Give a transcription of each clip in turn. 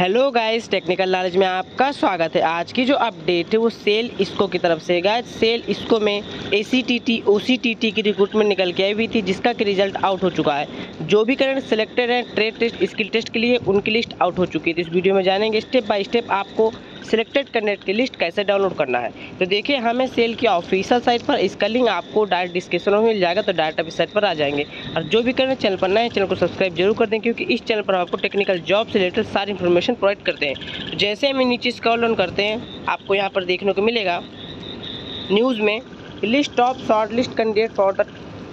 Hello guys, technical knowledge में आपका स्वागत है। आज की जो अपडेट है, वो सेल इसको की तरफ़ से। गाइस, सेल इसको में A C T T O C T T की रिक्रूटमेंट निकल के आई हुई थी, जिसका कि रिज़ल्ट आउट हो चुका है। जो भी करंट सिलेक्टेड हैं ट्रेड टेस्ट स्किल टेस्ट के लिए उनकी लिस्ट आउट हो चुकी है। तो इस वीडियो में जानेंगे स्टेप बाय स्टेप आपको सिलेक्टेड कैंडिडेट की लिस्ट कैसे डाउनलोड करना है? तो देखिए, हमें सेल की ऑफिशियल साइट पर इसका लिंक आपको डायरेक्ट डिस्क्रिप्शन में मिल जाएगा तो डायरेक्ट अभी साइट पर आ जाएँगे। और जो भी करना चैनल पर नए चैनल को सब्सक्राइब ज़रूर कर दें, क्योंकि इस चैनल पर आपको टेक्निकल जॉब से रिलेटेड सारी इन्फॉर्मेशन प्रोवाइड करते हैं। तो जैसे हम नीचे स्कॉल ऑन करते हैं, आपको यहाँ पर देखने को मिलेगा, न्यूज़ में list of short list candidate for the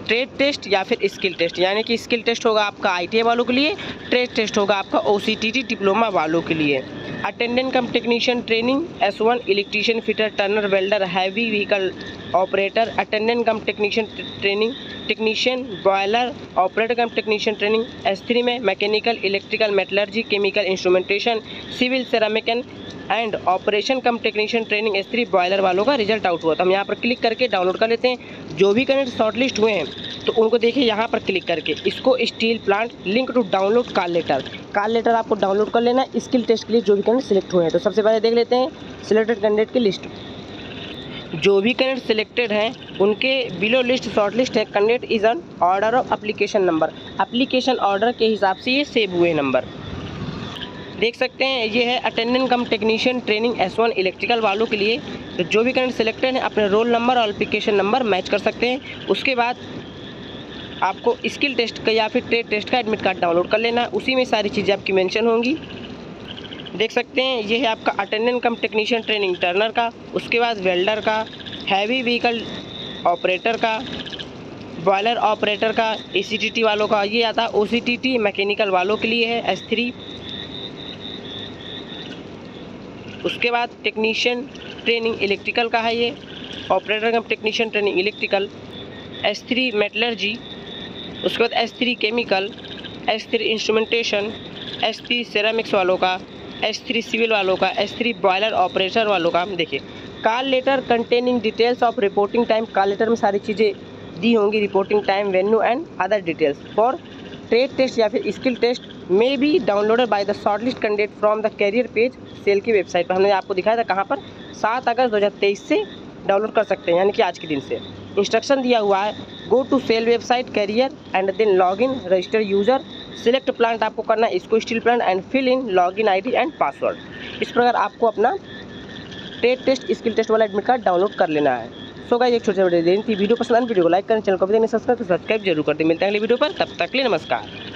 trade test या फिर स्किल टेस्ट। यानी कि स्किल टेस्ट होगा आपका आईटीआई वालों के लिए, ट्रेड टेस्ट होगा आपका ओसीटीटी डिप्लोमा वालों के लिए। Attendant cum technician training S one electrician fitter turner welder heavy vehicle operator attendant cum technician training technician boiler operator cum technician training S three में mechanical electrical metallurgy chemical instrumentation civil ceramic and operation cum technician training S three boiler वालों का result out हुआ। तो हम यहाँ पर click करके download कर लेते हैं। जो भी कैंडिडेट शॉर्ट लिस्ट हुए हैं तो उनको देखिए यहाँ पर क्लिक करके। इसको steel plant link to download call letter call letter आपको डाउनलोड कर लेना स्किल टेस्ट के लिए जो भी कैंडिडेट सिलेक्ट हुए हैं। तो सबसे पहले देख लेते हैं सिलेक्टेड कैंडिडेट की लिस्ट जो भी कैंडिडेट सिलेक्टेड हैं, उनके बिलो लिस्ट शॉर्ट लिस्ट है। Candidate is on order of application number application order के हिसाब से ये सेव हुए नंबर देख सकते हैं, ये है attendant cum technician training S one electrical वालों के लिए। तो जो भी कैंडिडेट सिलेक्टेड हैं, अपने रोल नंबर और अप्लीकेशन नंबर मैच कर सकते हैं। उसके बाद आपको स्किल टेस्ट का या फिर ट्रेड टेस्ट का एडमिट कार्ड डाउनलोड कर लेना। उसी में सारी चीज़ें आपकी मेंशन होंगी। देख सकते हैं, ये है आपका attendant cum technician training turner का, उसके बाद वेल्डर का हैवी व्हीकल ऑपरेटर का बॉयलर ऑपरेटर का ए वालों का, ये आता है ओ मैकेनिकल वालों के लिए है एस थ्री उसके बाद टेक्नीशियन ट्रेनिंग इलेक्ट्रिकल का है ये। Operator cum technician training electrical S three metallurgy उसके बाद S three chemical S three instrumentation S three ceramics वालों का एस थ्री सिविल वालों का एस थ्री बॉयलर ऑपरेटर वालों का। हम देखिए call letter containing details of reporting time call letter में सारी चीज़ें दी होंगी reporting time venue and other details for trade test या फिर skill test may be downloaded by the short list candidate from the career page SAIL की website पर। हमने आपको दिखाया था कहाँ पर? सात अगस्त दो हज़ार तेईस से डाउनलोड कर सकते हैं, यानी कि आज के दिन से। इंस्ट्रक्शन दिया हुआ है go to SAIL website career and then log in register user select plant आपको करना है, इसको steel plant and fill in log in I and password इस प्रकार आपको अपना ट्रेड टेस्ट, स्किल टेस्ट वाला एडमिट कार्ड डाउनलोड कर लेना है। सो गाइस एक छोटे छोटे दिन थी। वीडियो पसंद आने वीडियो को लाइक करें चैनल को भी देने सब्सक्राइब सब्सक्राइब ज़रूर कर दें। मिलते हैं अगली वीडियो पर। तब तक के लिए नमस्कार।